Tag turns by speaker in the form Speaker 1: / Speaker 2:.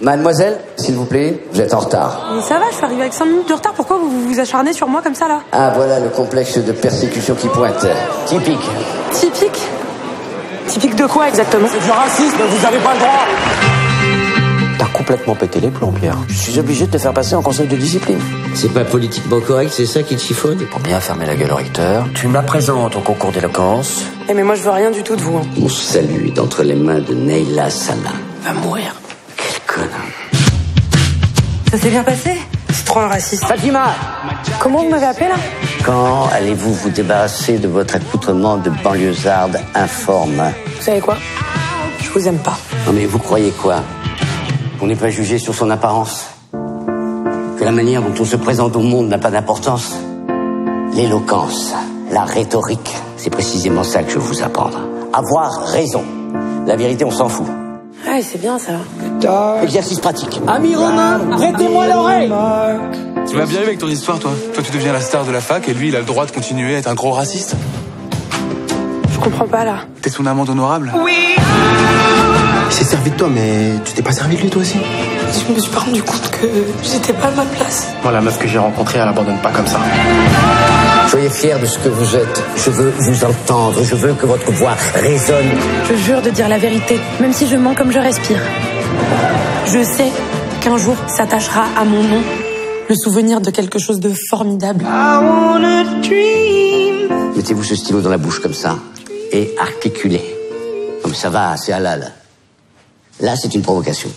Speaker 1: Mademoiselle, s'il vous plaît, vous êtes en retard.
Speaker 2: Mais ça va, je suis arrivée avec 5 minutes de retard. Pourquoi vous vous acharnez sur moi comme ça là
Speaker 1: Ah, voilà le complexe de persécution qui pointe. Typique.
Speaker 2: Typique Typique de quoi exactement
Speaker 3: C'est du racisme, vous avez pas le droit
Speaker 4: T'as complètement pété les plombs, Pierre. Je suis obligé de te faire passer en conseil de discipline.
Speaker 1: C'est pas politiquement correct, c'est ça qui te chiffonne?
Speaker 4: Pour bien fermer la gueule au recteur, tu me la présentes au concours d'éloquence.
Speaker 2: Eh mais moi je veux rien du tout de vous. hein.
Speaker 1: Mon salut est entre les mains de Neila Sana. Va mourir.
Speaker 2: Ça s'est bien passé C'est trop un raciste.
Speaker 1: Fatima
Speaker 2: Comment vous m'avez appelé là
Speaker 1: Quand allez-vous vous débarrasser de votre accoutrement de banlieusarde informe
Speaker 2: Vous savez quoi Je vous aime pas.
Speaker 1: Non mais vous croyez quoi Qu'on n'est pas jugé sur son apparence Que la manière dont on se présente au monde n'a pas d'importance L'éloquence, la rhétorique, c'est précisément ça que je veux vous apprendre. Avoir raison. La vérité, on s'en fout.
Speaker 2: Ouais, c'est bien ça.
Speaker 1: Exercice pratique.
Speaker 3: Ami Romain, prêtez-moi l'oreille
Speaker 5: Tu m'as bien eu avec ton histoire, toi. Toi, tu deviens la star de la fac et lui, il a le droit de continuer à être un gros raciste.
Speaker 2: Je comprends pas là.
Speaker 5: T'es son amende honorable.
Speaker 6: Il s'est servi de toi, mais tu t'es pas servi de lui toi aussi
Speaker 2: Je me suis pas rendu compte que j'étais pas à ma place.
Speaker 6: Moi, la meuf que j'ai rencontrée, elle abandonne pas comme ça.
Speaker 1: Soyez fiers de ce que vous êtes. Je veux vous entendre. Je veux que votre voix résonne.
Speaker 2: Je jure de dire la vérité, même si je mens comme je respire. Je sais qu'un jour s'attachera à mon nom le souvenir de quelque chose de formidable.
Speaker 1: Mettez-vous ce stylo dans la bouche comme ça et articulez. Comme ça va, c'est halal. Là, c'est une provocation.